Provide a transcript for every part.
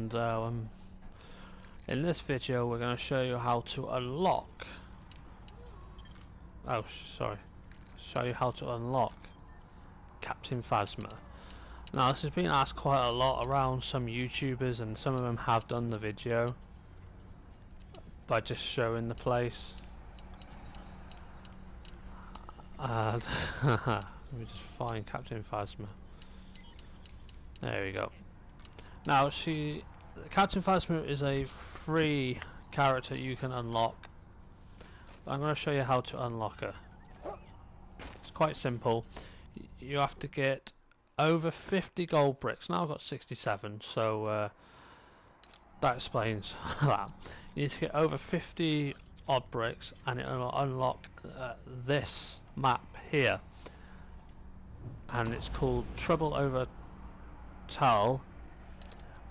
and um, in this video we're going to show you how to unlock. Oh sorry. Show you how to unlock Captain Phasma. Now this has been asked quite a lot around some YouTubers and some of them have done the video by just showing the place. Uh, let me just find Captain Phasma. There we go. Now she Captain Phasma is a free character you can unlock. I'm going to show you how to unlock her. It's quite simple. You have to get over 50 gold bricks. Now I've got 67, so uh, that explains that. You need to get over 50 odd bricks and it will unlock uh, this map here. And it's called Trouble Over Tal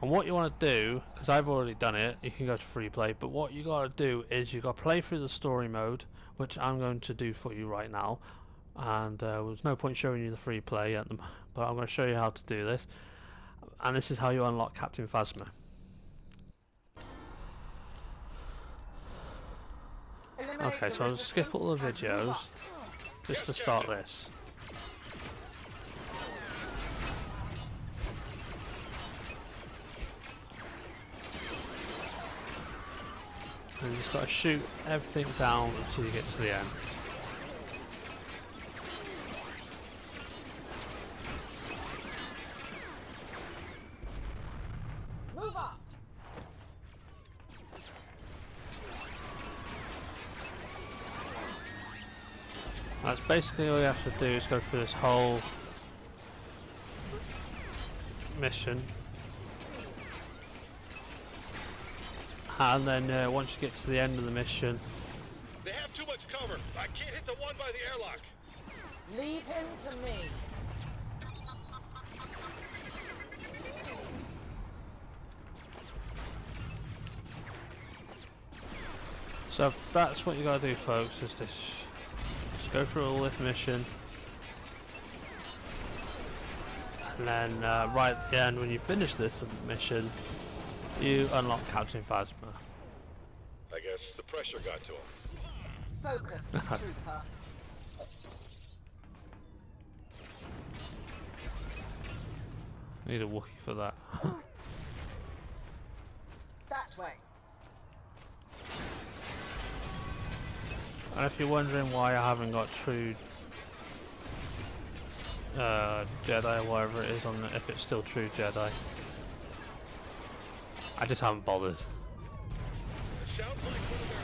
and what you want to do, because I've already done it, you can go to free play, but what you got to do is you got to play through the story mode, which I'm going to do for you right now. And uh, there's no point showing you the free play at them, but I'm going to show you how to do this. And this is how you unlock Captain Phasma. Okay, so I'll skip all the videos just to start this. And you just got to shoot everything down until you get to the end. Move up. That's basically all you have to do is go through this whole mission and then uh, once you get to the end of the mission. They have too much cover. I can't hit the one by the airlock. Leave him to me. So that's what you gotta do folks is this just go through all this mission. And then uh, right at the end when you finish this mission you unlock Captain Phasma. I guess the pressure got to him. Focus, trooper. Need a Wookie for that. that way. And if you're wondering why I haven't got true uh, Jedi or whatever it is on the, if it's still true Jedi, I just haven't bothered. sounds like one of their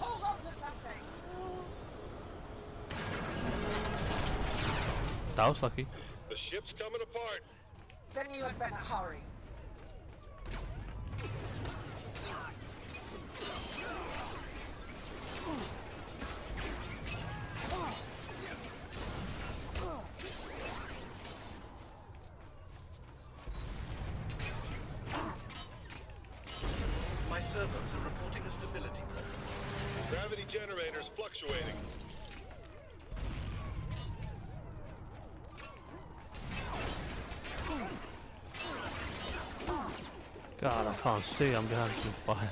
Hold on to something. That was lucky. The ship's coming apart. Then you had better hurry. Stability. Gravity generators fluctuating. God, I can't see. I'm behind some fire.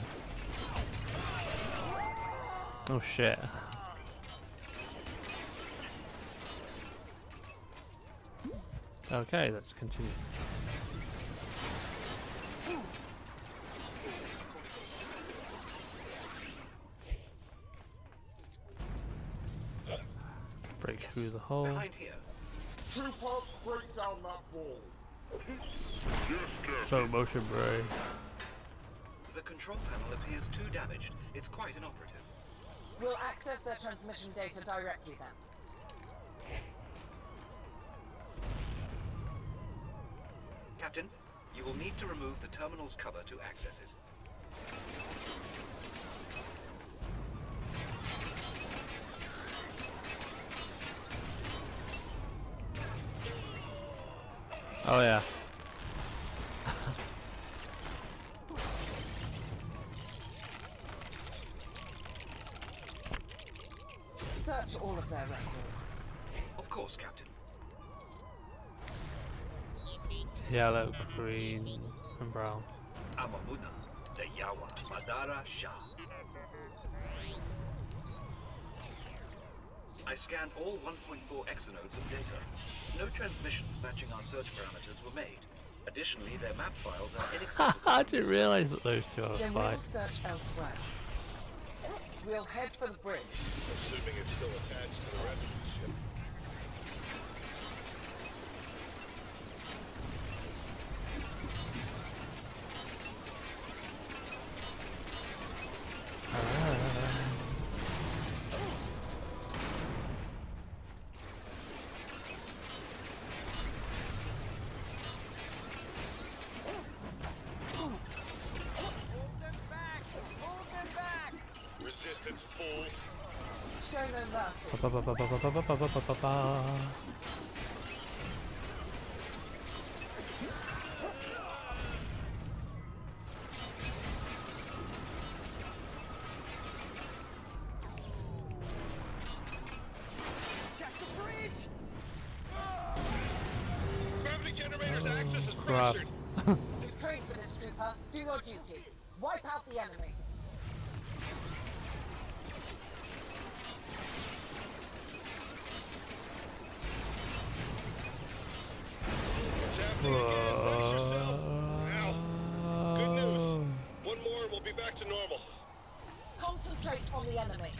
Oh shit. Okay, let's continue. Break through the hole. Behind here. Trooper, break down that wall. Slow motion break. The control panel appears too damaged. It's quite inoperative. We'll access their transmission data directly then. Captain, you will need to remove the terminal's cover to access it. Oh yeah. Search all of their records. Of course, Captain. yellow, green, and brown. Amamuna, the Yawa, Madara Shah. I scanned all 1.4 exonodes of data. No transmissions matching our search parameters were made. Additionally, their map files are inaccessible. I didn't realise that those two are Then we'll search elsewhere. We'll head for the bridge. Assuming it's still attached to the rest generator's oh, axis is crap. fractured. You've trained for this, trooper. Do your duty. Wipe out the enemy. Good news. One more and we'll be back to normal. Concentrate on the enemy.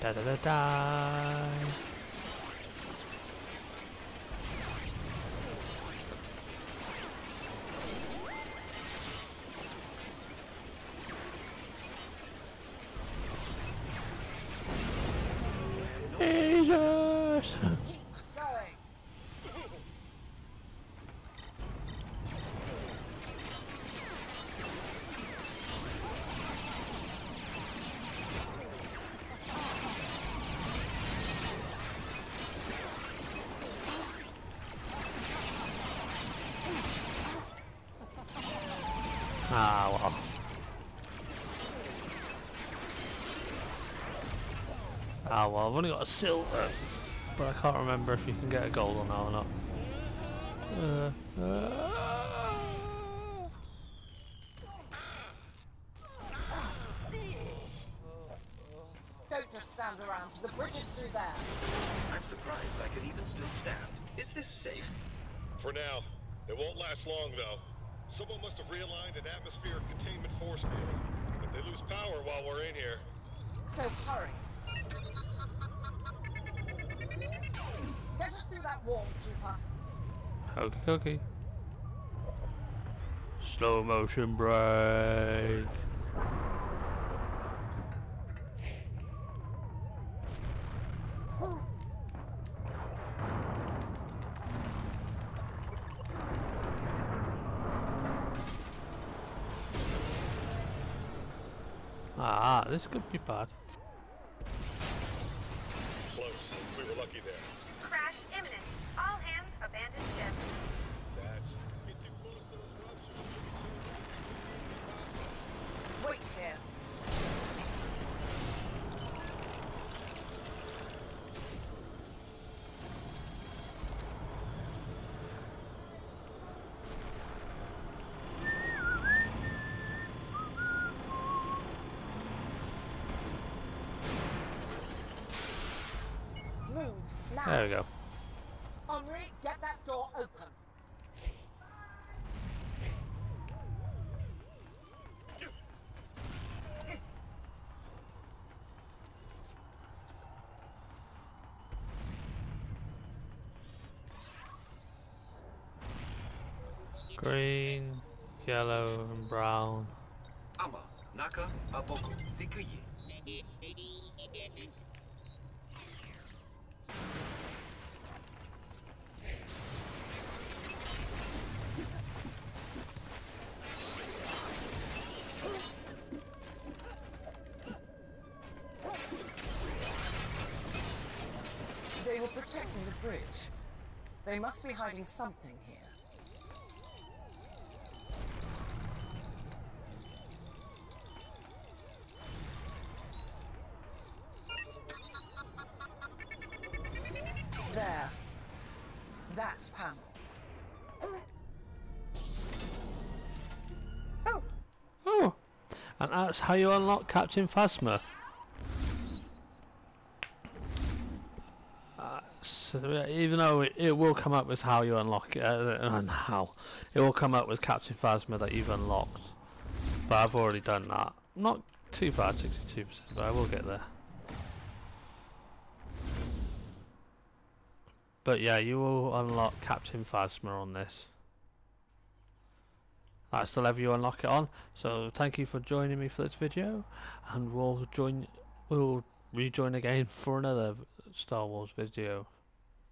Da da da da. Ah, well, I've only got a silver, but I can't remember if you can get a gold on that or not. Uh, uh, Don't just stand around. The bridge is through there. I'm surprised I can even still stand. Is this safe? For now. It won't last long, though. Someone must have realigned an atmospheric containment force field. If they lose power while we're in here, So hurry. Get us through that wall, trooper. Okie dokie. Slow motion break. Ah, this could be bad. Were lucky there. Crash imminent. All hands abandon ship. That's get too close to those ruptures. Wait here. Move now. There we go. Henri, get that door open. Green, yellow, and brown. Ama, Naka, Aboko, Sikuyi. They must be hiding something here. There. That panel. Oh. oh. And that's how you unlock Captain Phasma. Uh, even though it, it will come up with how you unlock it, uh, and how it will come up with Captain Phasma that you've unlocked, but I've already done that. Not too bad, 62%, but I will get there. But yeah, you will unlock Captain Phasma on this. That's the level you unlock it on. So thank you for joining me for this video, and we'll join, we'll rejoin again for another Star Wars video.